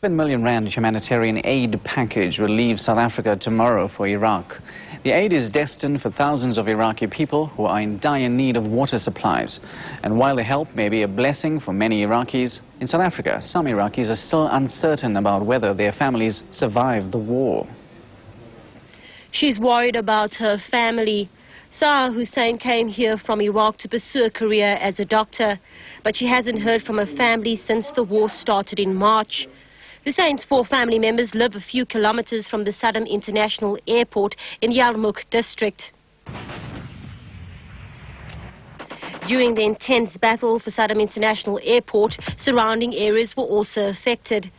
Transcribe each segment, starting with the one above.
7 million rand humanitarian aid package will leave South Africa tomorrow for Iraq. The aid is destined for thousands of Iraqi people who are in dire need of water supplies. And while the help may be a blessing for many Iraqis, in South Africa, some Iraqis are still uncertain about whether their families survived the war. She's worried about her family. Saha Hussein came here from Iraq to pursue a career as a doctor, but she hasn't heard from her family since the war started in March. Hussein's four family members live a few kilometers from the Saddam International Airport in Yarmouk district. During the intense battle for Saddam International Airport, surrounding areas were also affected.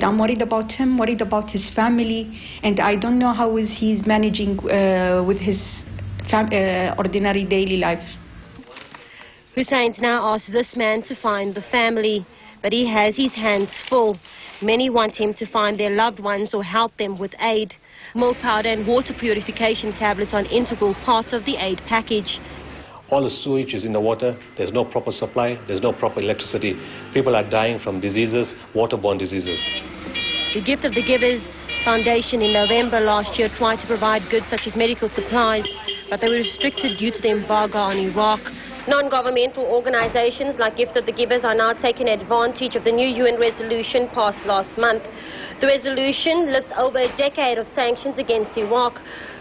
I'm worried about him, worried about his family, and I don't know how is he's managing uh, with his uh, ordinary daily life. Hussein's now asked this man to find the family, but he has his hands full. Many want him to find their loved ones or help them with aid. Milk powder and water purification tablets are an integral part of the aid package. All the sewage is in the water, there's no proper supply, there's no proper electricity. People are dying from diseases, waterborne diseases. The Gift of the Givers Foundation in November last year tried to provide goods such as medical supplies, but they were restricted due to the embargo on Iraq. Non-governmental organizations like Gift of the Givers are now taking advantage of the new UN resolution passed last month. The resolution lifts over a decade of sanctions against Iraq.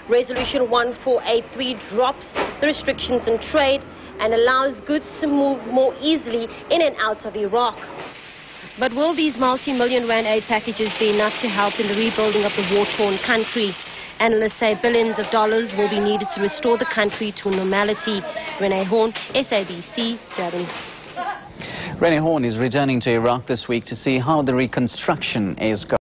Resolution 1483 drops the restrictions on trade and allows goods to move more easily in and out of Iraq. But will these multi-million rand aid packages be enough to help in the rebuilding of the war-torn country? Analysts say billions of dollars will be needed to restore the country to normality. Renee Horn, SABC, Durban. Renee Horn is returning to Iraq this week to see how the reconstruction is going.